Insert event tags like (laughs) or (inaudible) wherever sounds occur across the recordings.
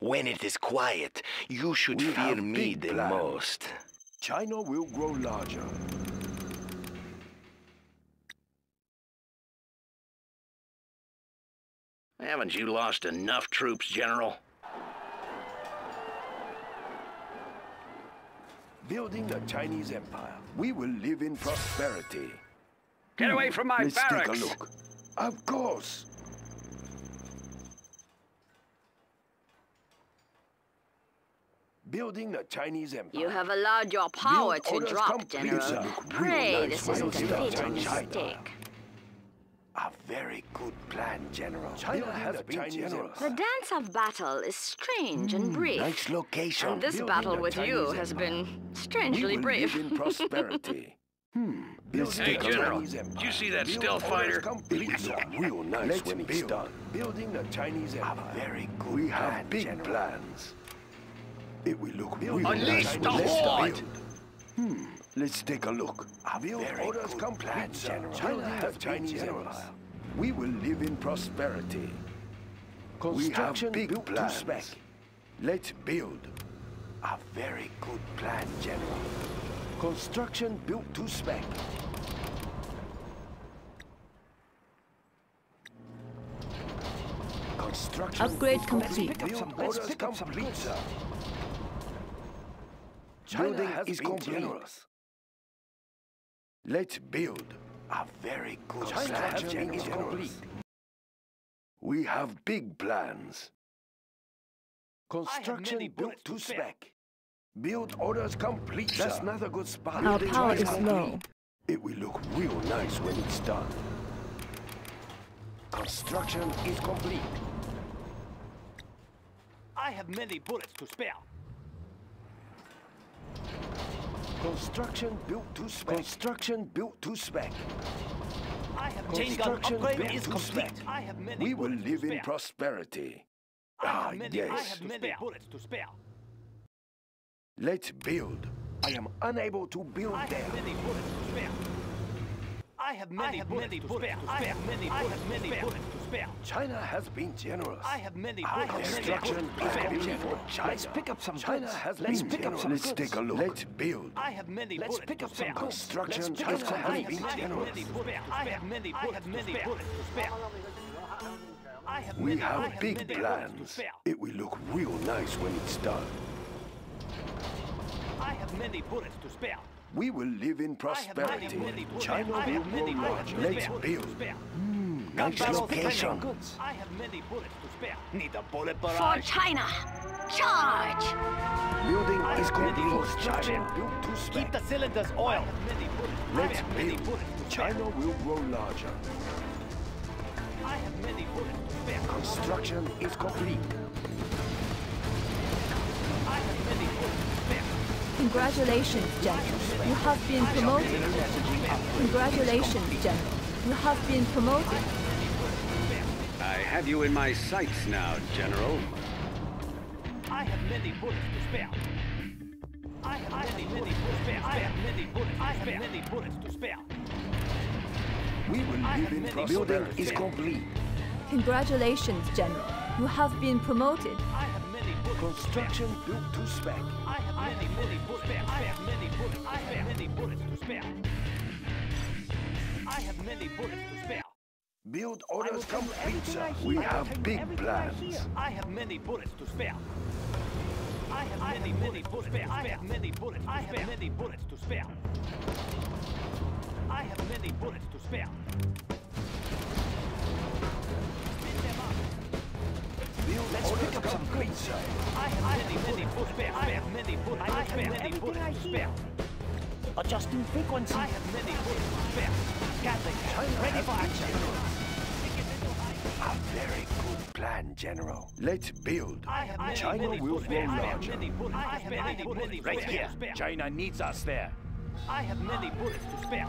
When it is quiet, you should We fear me the plans. most. China will grow larger. Haven't you lost enough troops, General? Building the Chinese Empire. We will live in prosperity. Get away from my Let's barracks! take a look. Of course. Building the Chinese Empire. You have allowed your power Build to drop, complete, General. sir. Uh, Pray nice this when isn't a you start fatal mistake. A very good plan, General. China Building has the been Chinese generous. The dance of battle is strange and hmm, brief. Nice location. and this building battle the with you Chinese has been strangely will brief. live in prosperity. (laughs) hmm. Let's Hey, General, Chinese did you see that Build stealth fighter? complete, It real uh, nice Let's when it's build. done. Building the Chinese Empire. very good We plan, have big General. plans. It will look real Unleash the horde! Hmm. Let's take a look. Build very orders good complete, plan. General. China Building the Chinese. Empire. We will live in prosperity. Construction we have big built to plans. spec. Let's build. A very good plan, General. Construction built to spec. Construction Upgrade is complete. Build orders complete, sir. Building has is been complete. generous. Let's build. A very good Construction is complete. We have big plans. Construction built to spec. Build orders complete, That's sir. not a good spot. Our Building power is is complete. low. It will look real nice when it's done. Construction is complete. I have many bullets to spare. Construction built to spec. Construction built to spec. I have chain gun Construction upgrade built is to complete. spec. I have many We will live in prosperity. I Ah, have many, I yes. have many bullets to spare. Let's build. I am unable to build I there. Have many bullets to spare. I have many bullets to spare. I have many bullets many bullets to spare. China has been generous. I have many I bullets have many Construction bullets is to spare. complete for China. Let's pick up some China goods. has Let's been pick up some Let's goods. take a look. Let's build. I have many Let's bullets pick to up some spare. goods. Construction Let's pick has up some I been have goods. many generous. many bullets. I have many bullets to spare. bullets to spare. I have We many, I have have big many bullets to plans. It will look real nice when it's done. I have many bullets to spare. We will live in I have many, prosperity. China will have grow bullets larger. Let's build. Spare. Nice hmm, location. I have many bullets to spare. Need a bullet For. China! Charge! Building I is have many complete. bullets to Construction spare. built to Keep the cylinders oiled. I have many Let's have build. bullets. China will grow larger. I have many bullets to spare. Construction is complete. Congratulations, General. You have been promoted. Congratulations, General. You have been promoted. I have you in my sights now, General. I have many bullets to spare. I have many, many bullets to spare. I have many bullets. I have many bullets to spare. We will I live in many prosperity. Building is complete. Congratulations, General. You have been promoted. I have many bullets. Construction built to spec. I have many, bullets. I have many bullets. I have many bullets to spare. I have many bullets to spare. Build orders complete, sir. We have big plans. I have many bullets to spare. I have many, many bullets. I have many bullets. I have many bullets to spare. I have many bullets to spare. Adjusting frequency. I have many spare. Gatling, ready for action. A very good plan, General. Let's build. China will grow larger. Right here. China needs us there. I have many bullets to spare.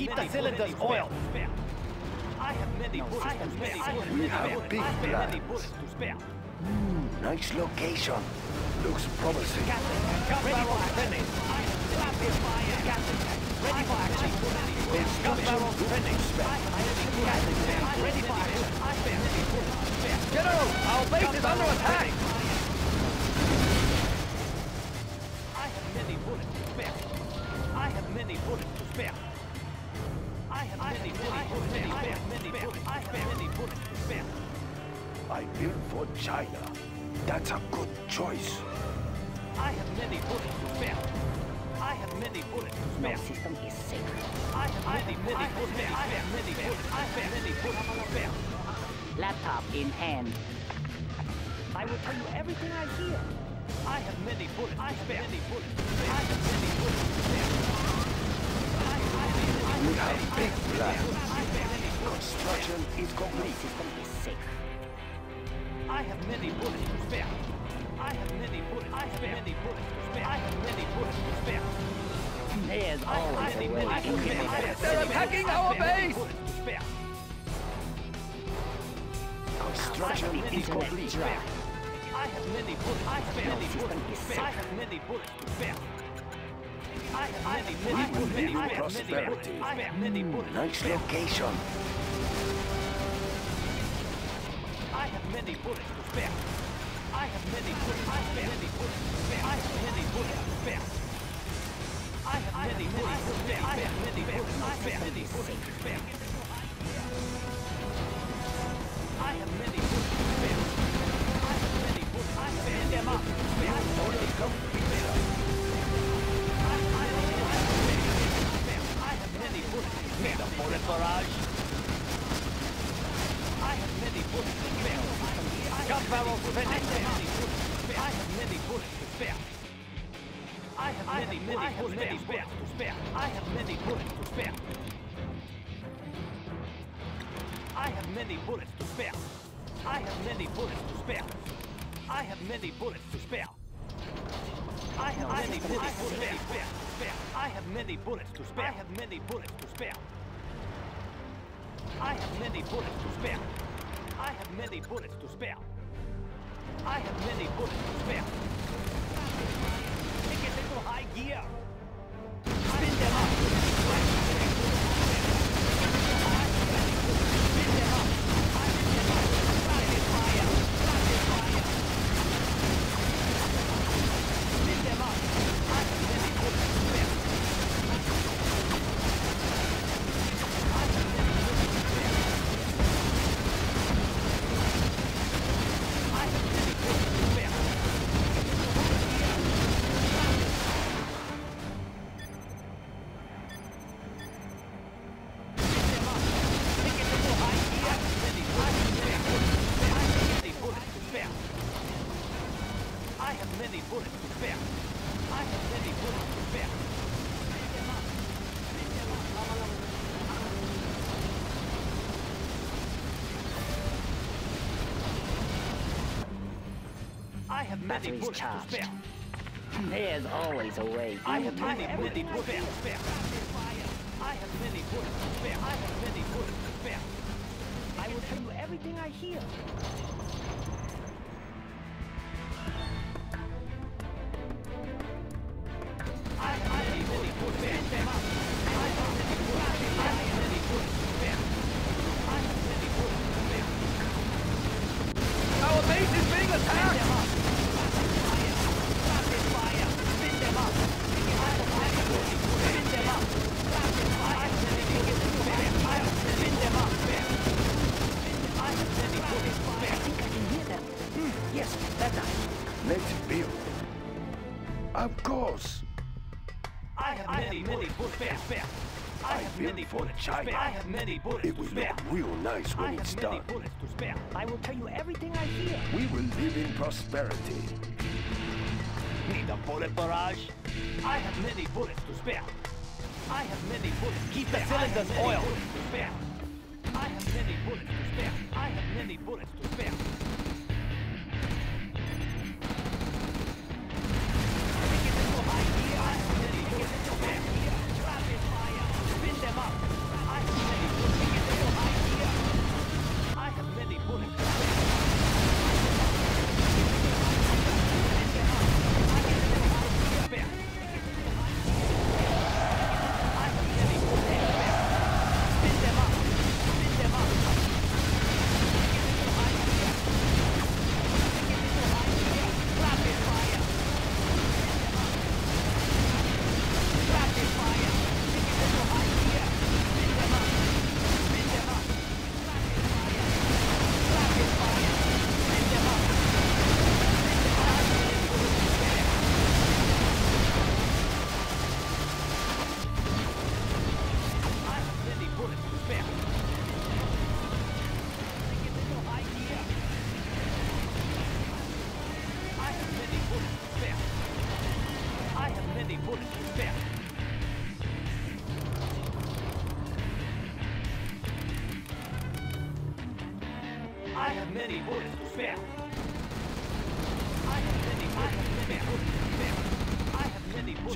Keep the cylinders oiled. I have many bullets to spare. We have big plans. Nice location. Looks promising. Trending. Rapid. Ready for action. Gun barrels trending. Ready for action. I spare many bullets to spare. General, our base is under attack. I have many bullets to spare. I have many bullets to spare. I have many, many bullets. I have many bullets. I have many bullets. I built for China. That's a good choice. I have many bullets to spare. I have many bullets to spare. system is safe. I have many, many bullets to spare. I have many bullets. I have many bullets to spare. Laptop in hand. I will tell you everything I hear. I have many bullets to spare. Many bullets. I have many bullets to spare. We have big plans. Construction is complete. Is safe. I have many bullets to spare. I have many bullets. I have many bullets to spare. I have many bullets to spare. There's always a way. to spare. I They're attacking our base. Construction is complete. I have many bullets. I have many bullets. I have many bullets to spare. I have many, We will bullets. live in I have many bullets. prosperity. I have many bullets. to spare. I have many bullets to spare. I have many bullets. To spare. I have many bullets to spare. I have many bullets to spare. I have many bullets to spare. To spare. I have many bullets to spare. I have many bullets. I have them up. Spare. Orders barrage. I have many bullets to spare. Gun barrels I have many bullets to spare. I have many bullets to spare. I have many, many bullets to spare. I have many bullets to spare. I have many bullets to spare. I have many bullets to spare. I have many bullets to spare. I have many bullets to spare. I have many bullets to spare. I have many bullets to spare. I have many bullets to spare. I have many bullets to spare. I have many bullets to spare. Take it into high gear. Batteries charged. There's always a way. I have many, bullets to spare. I have many bullets to spare. I have many bullets to spare. I will tell you everything I hear. Let's build. Of course. I have many, many bullets to spare. I have many for bullets to China. spare. I have many bullets It to will spare. look real nice I when it's have many bullets to spare. I will tell you everything I hear. We will live in prosperity. Need a bullet barrage. I have many bullets to spare. I have many bullets. Keep the spare. I cylinders many oiled. bullets to spare. I have many bullets to spare. I have many bullets to spare.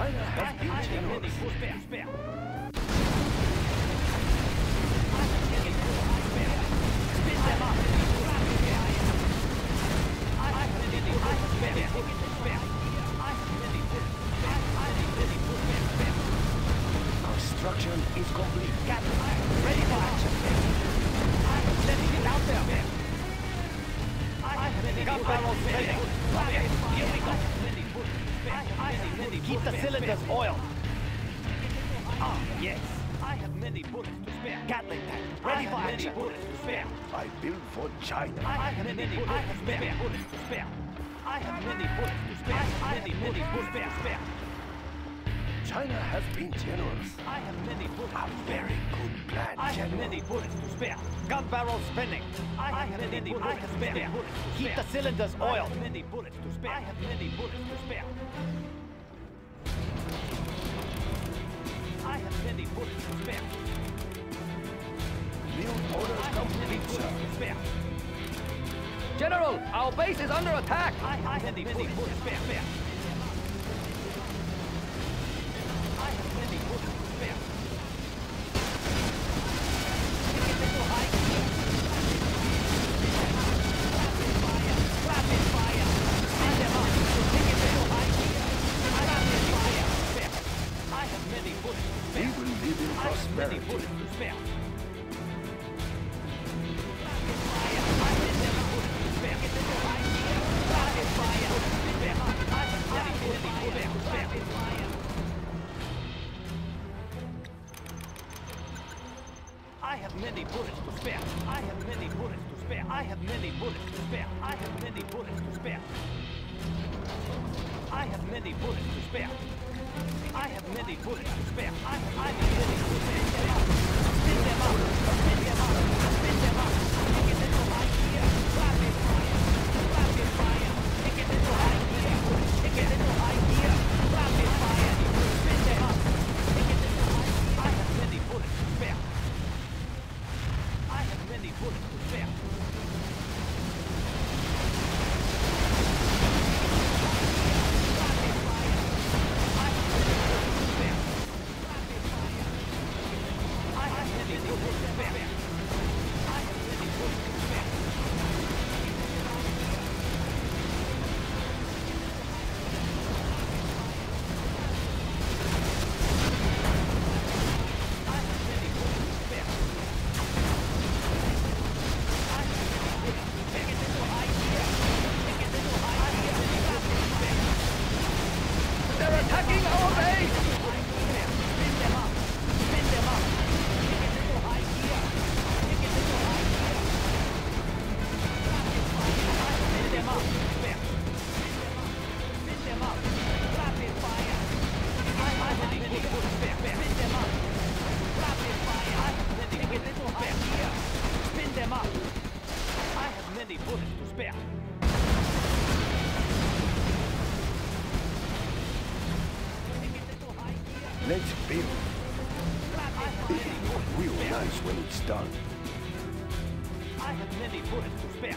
Our structure is complete. Ready for action. Keep the cylinders oiled. Ah, yes. I have many bullets to spare. Gatling tank, ready I for have. Many bullets to spare. I build for China. I have many, many bullets, I have to spare. bullets to spare. I have many bullets to spare. I have many, many bullets to spare. China has been generous. I have many bullets. A very good plan, I have many bullets to spare. Gun barrel spinning. I have, I have many, many bullets, bullets to spare. Keep the cylinders oiled. I have many bullets to spare. I have many bullets to spare. General, our base is under attack. I, I have busy. I have many bullets to spare. I have many bullets to spare. I have many bullets to spare. I have many bullets to spare. I have many bullets to spare. I have many bullets to spare. I have, I have many bullets to spare. Send them up. Send them up. Andy Pull zu schwer.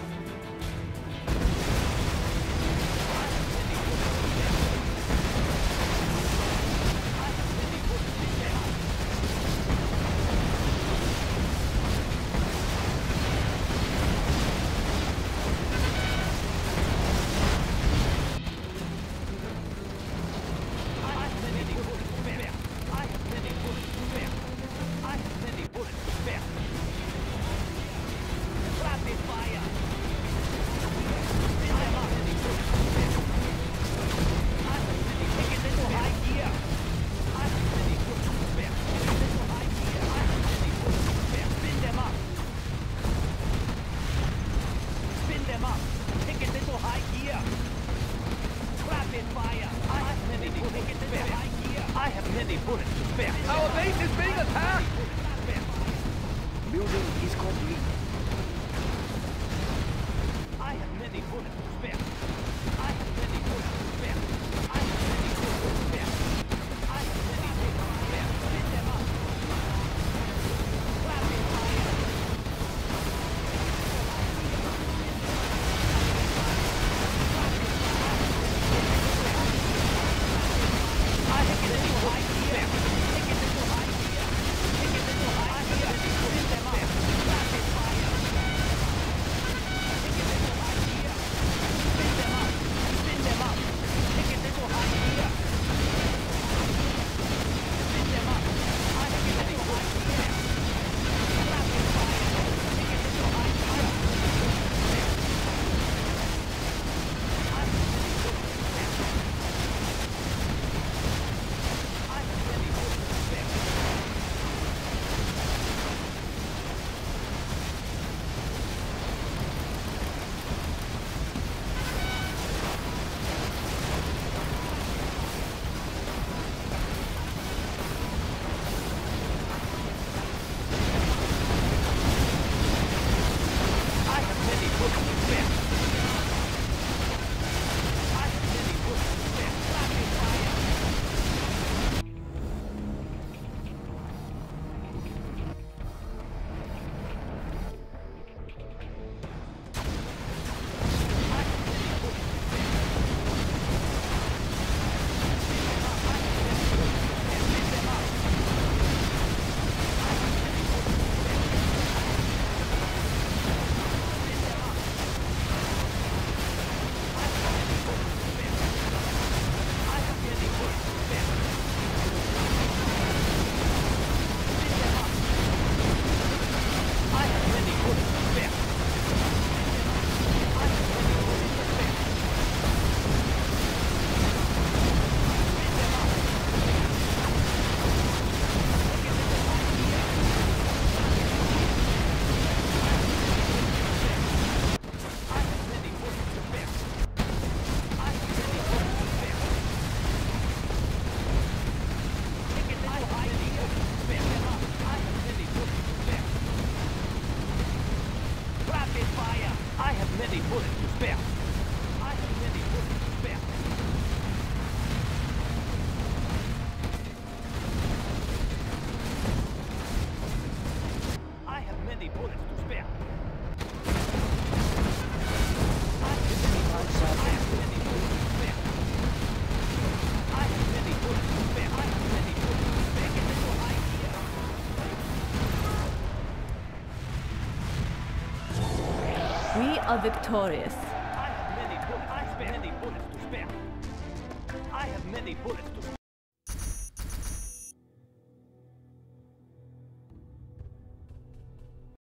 Are victorious.